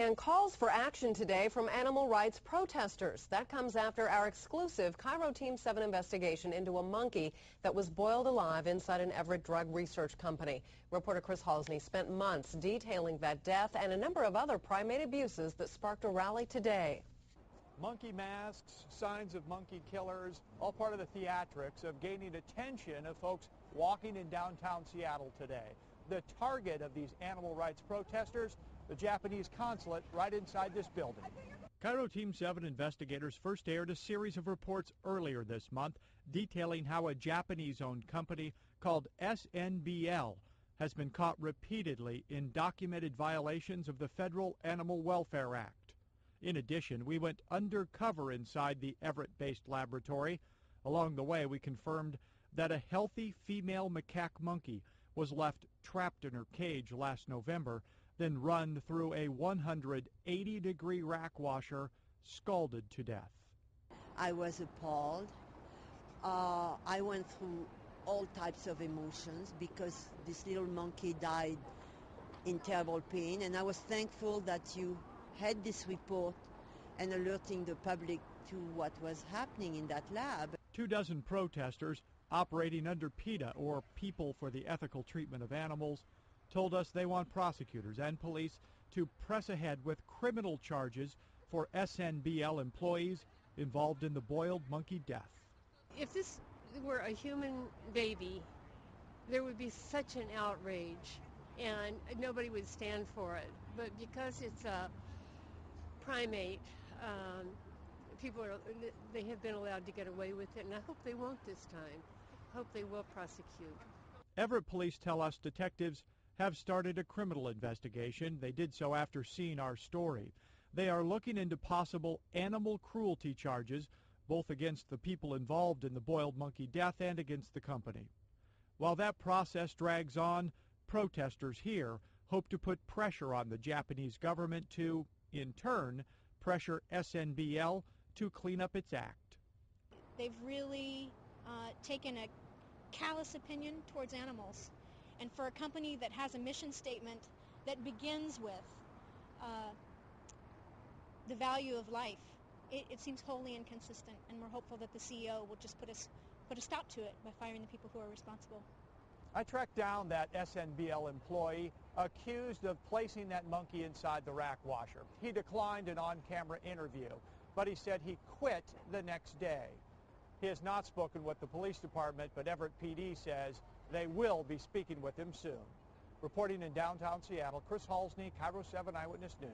And calls for action today from animal rights protesters. That comes after our exclusive KIRO Team 7 investigation into a monkey that was boiled alive inside an Everett drug research company. Reporter Chris Halsne spent months detailing that death and a number of other primate abuses that sparked a rally today. Monkey masks, signs of monkey killers, all part of the theatrics of gaining attention of folks walking in downtown Seattle today. The target of these animal rights protesters the Japanese consulate right inside this building. KIRO Team 7 investigators first aired a series of reports earlier this month detailing how a Japanese-owned company called SNBL has been caught repeatedly in documented violations of the Federal Animal Welfare Act. In addition, we went undercover inside the Everett-based laboratory. Along the way, we confirmed that a healthy female macaque monkey was left trapped in her cage last November then run through a 180 degree rack washer, scalded to death. I was appalled. Uh, I went through all types of emotions because this little monkey died in terrible pain and I was thankful that you had this report and alerting the public to what was happening in that lab. Two dozen protesters operating under PETA, or People for the Ethical Treatment of Animals, told us they want prosecutors and police to press ahead with criminal charges for SNBL employees involved in the boiled monkey death. If this were a human baby, there would be such an outrage and nobody would stand for it. But because it's a primate, um, people are, they have been allowed to get away with it, and I hope they won't this time. Hope they will prosecute. Everett police tell us detectives have started a criminal investigation. They did so after seeing our story. They are looking into possible animal cruelty charges, both against the people involved in the boiled monkey death and against the company. While that process drags on, protesters here hope to put pressure on the Japanese government to, in turn, pressure SNBL to clean up its act. They've really uh, taken a callous opinion towards animals and for a company that has a mission statement that begins with uh, the value of life, it, it, seems wholly inconsistent, and we're hopeful that the CEO will just put us put a stop to it by firing the people who are responsible. I tracked down that SNBL employee accused of placing that monkey inside the rack washer. He declined an on-camera interview, but he said he quit the next day. He has not spoken with the police department, but Everett PD says they will be speaking with him soon. Reporting in downtown Seattle, Chris Halsne, KIRO 7 Eyewitness News.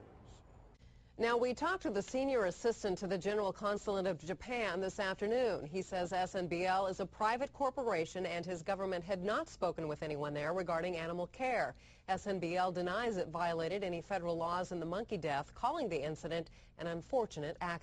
Now, we talked to the senior assistant to the General Consulate of Japan this afternoon. He says SNBL is a private corporation and his government had not spoken with anyone there regarding animal care. SNBL denies it violated any federal laws in the monkey death, calling the incident an unfortunate accident.